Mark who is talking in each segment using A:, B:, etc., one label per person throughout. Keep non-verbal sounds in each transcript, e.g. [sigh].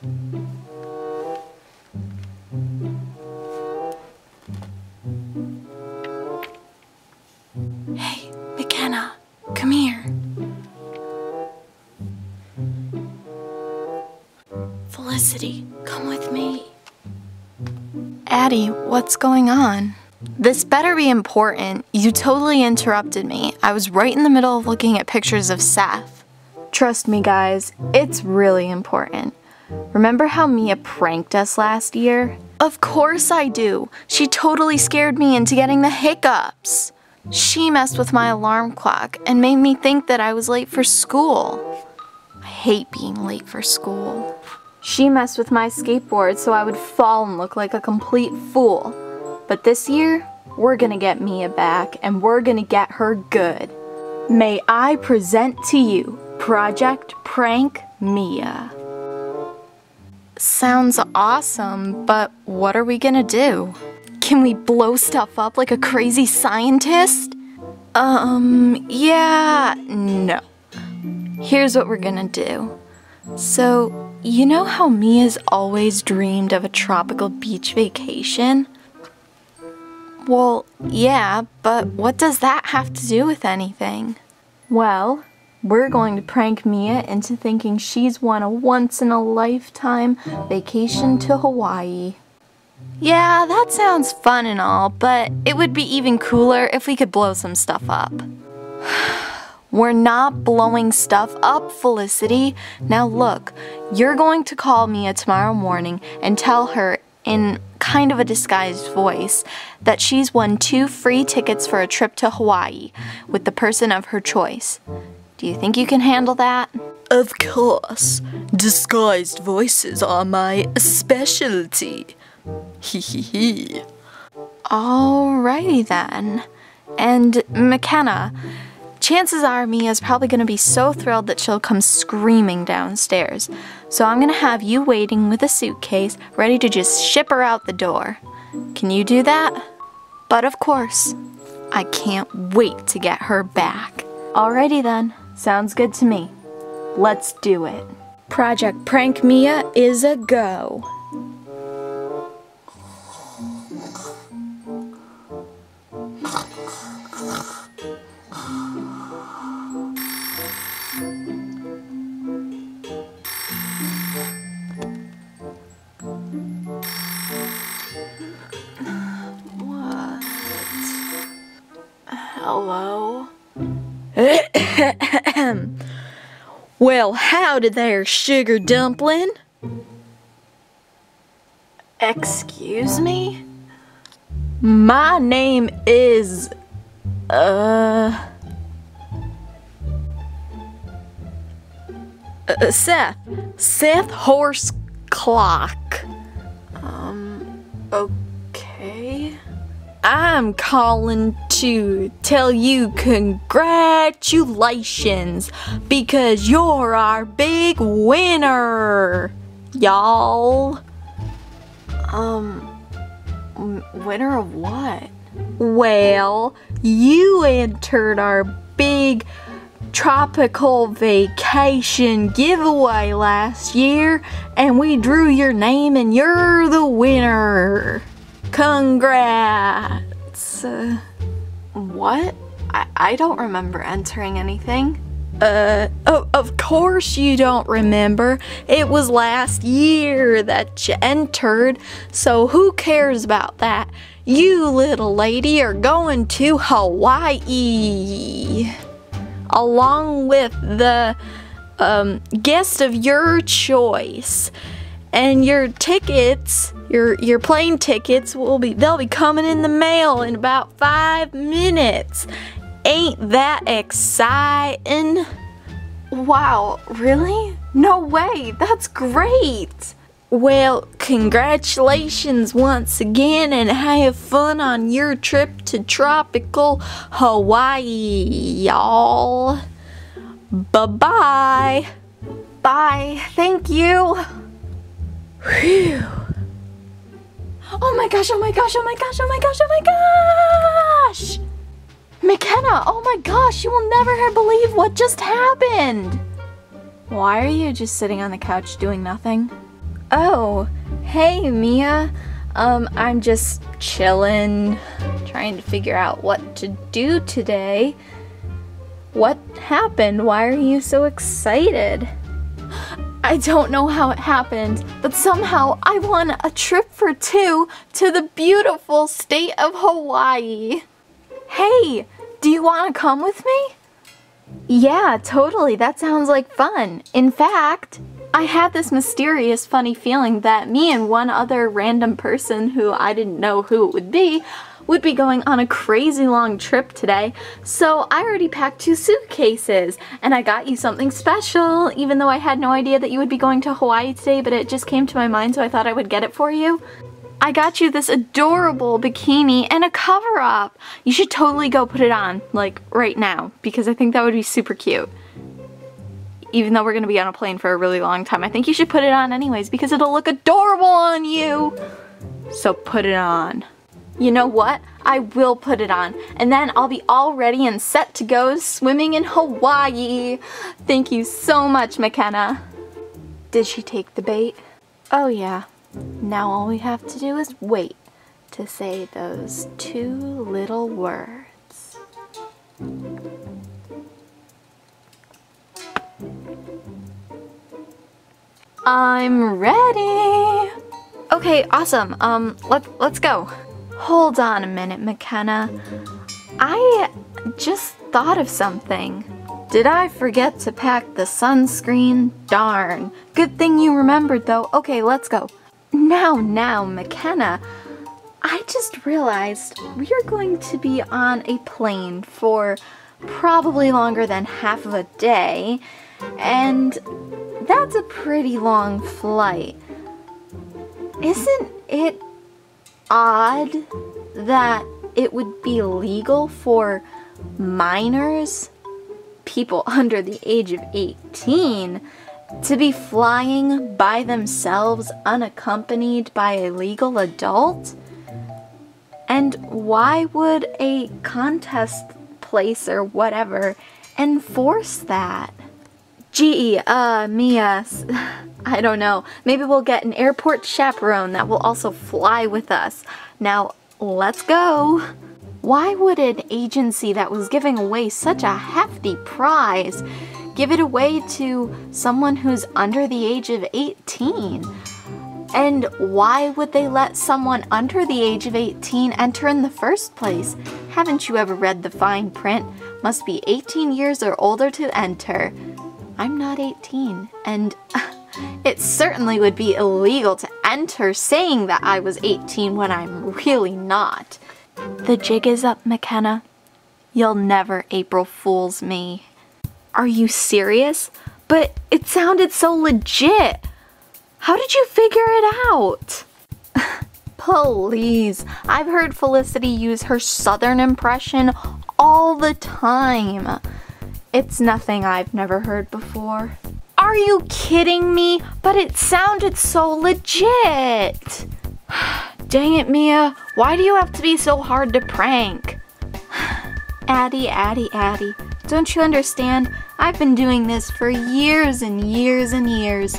A: Hey, McKenna, come here. Felicity, come with me. Addie, what's going on? This better be important. You totally interrupted me. I was right in the middle of looking at pictures of Seth. Trust me, guys, it's really important. Remember how Mia pranked us last year? Of course I do. She totally scared me into getting the hiccups. She messed with my alarm clock and made me think that I was late for school. I hate being late for school. She messed with my skateboard so I would fall and look like a complete fool. But this year, we're gonna get Mia back and we're gonna get her good. May I present to you Project Prank Mia. Sounds awesome, but what are we gonna do? Can we blow stuff up like a crazy scientist? Um, yeah, no. Here's what we're gonna do. So, you know how Mia's always dreamed of a tropical beach vacation? Well, yeah, but what does that have to do with anything? Well, we're going to prank Mia into thinking she's won a once in a lifetime vacation to Hawaii. Yeah, that sounds fun and all, but it would be even cooler if we could blow some stuff up. [sighs] We're not blowing stuff up, Felicity. Now look, you're going to call Mia tomorrow morning and tell her in kind of a disguised voice that she's won two free tickets for a trip to Hawaii with the person of her choice. Do you think you can handle that?
B: Of course. Disguised voices are my specialty. Hee hee hee.
A: Alrighty then. And McKenna, chances are Mia's probably going to be so thrilled that she'll come screaming downstairs. So I'm going to have you waiting with a suitcase, ready to just ship her out the door. Can you do that? But of course, I can't wait to get her back. Alrighty then, sounds good to me. Let's do it. Project Prank Mia is a go.
B: Well, howdy there, sugar dumpling.
A: Excuse me?
B: My name is. Uh. uh, Seth. Seth Horse Clock.
A: Um.
B: I'm calling to tell you congratulations because you're our big winner, y'all.
A: Um, winner of what?
B: Well, you entered our big tropical vacation giveaway last year and we drew your name and you're the winner. Congrats.
A: Uh, what? I, I don't remember entering anything.
B: Uh, of, of course you don't remember. It was last year that you entered, so who cares about that? You little lady are going to Hawaii along with the um, guest of your choice. And your tickets, your your plane tickets will be they'll be coming in the mail in about 5 minutes. Ain't that exciting?
A: Wow, really? No way, that's great!
B: Well, congratulations once again and have fun on your trip to tropical Hawaii, y'all. Bye-bye.
A: Bye, thank you!
B: Whew.
A: Oh my gosh, oh my gosh, oh my gosh, oh my gosh, oh my gosh! McKenna, oh my gosh, you will never believe what just happened! Why are you just sitting on the couch doing nothing? Oh, hey Mia. Um, I'm just chillin', trying to figure out what to do today. What happened? Why are you so excited? I don't know how it happened, but somehow I won a trip for two to the beautiful state of Hawaii. Hey, do you want to come with me? Yeah, totally. That sounds like fun. In fact, I had this mysterious, funny feeling that me and one other random person who I didn't know who it would be would be going on a crazy long trip today, so I already packed two suitcases, and I got you something special, even though I had no idea that you would be going to Hawaii today, but it just came to my mind, so I thought I would get it for you. I got you this adorable bikini and a cover up. You should totally go put it on, like, right now, because I think that would be super cute. Even though we're gonna be on a plane for a really long time, I think you should put it on anyways, because it'll look adorable on you. So put it on. You know what? I will put it on, and then I'll be all ready and set to go swimming in Hawaii. Thank you so much, McKenna. Did she take the bait? Oh yeah. Now all we have to do is wait to say those two little words. I'm ready. Okay, awesome. Um, let's let's go. Hold on a minute, McKenna. I just thought of something. Did I forget to pack the sunscreen? Darn. Good thing you remembered though. Okay, let's go. Now, now, McKenna, I just realized we are going to be on a plane for probably longer than half of a day, and that's a pretty long flight. Isn't it odd that it would be legal for minors, people [laughs] under the age of 18, to be flying by themselves unaccompanied by a legal adult? And why would a contest place or whatever enforce that? Gee, uh, Mia, [laughs] I don't know. Maybe we'll get an airport chaperone that will also fly with us. Now, let's go. Why would an agency that was giving away such a hefty prize give it away to someone who's under the age of 18? And why would they let someone under the age of 18 enter in the first place? Haven't you ever read the fine print? Must be 18 years or older to enter. I'm not 18, and [laughs] it certainly would be illegal to enter saying that I was 18 when I'm really not. The jig is up, McKenna. You'll never April Fool's me. Are you serious? But it sounded so legit. How did you figure it out? [laughs] Please, I've heard Felicity use her southern impression all the time. It's nothing I've never heard before. Are you kidding me? But it sounded so legit. [sighs] Dang it, Mia. Why do you have to be so hard to prank? [sighs] Addie, Addie, Addie. Don't you understand? I've been doing this for years and years and years.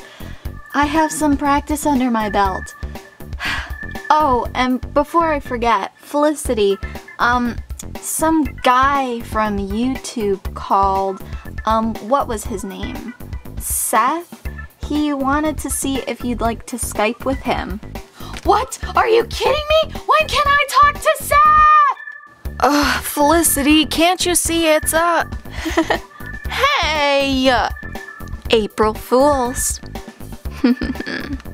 A: I have some practice under my belt. [sighs] Oh, and before I forget, Felicity, um, some guy from YouTube called, um, what was his name? Seth? He wanted to see if you'd like to Skype with him. What? Are you kidding me? When can I talk to Seth? Ugh, Felicity, can't you see it's up? [laughs] hey! April Fools. [laughs]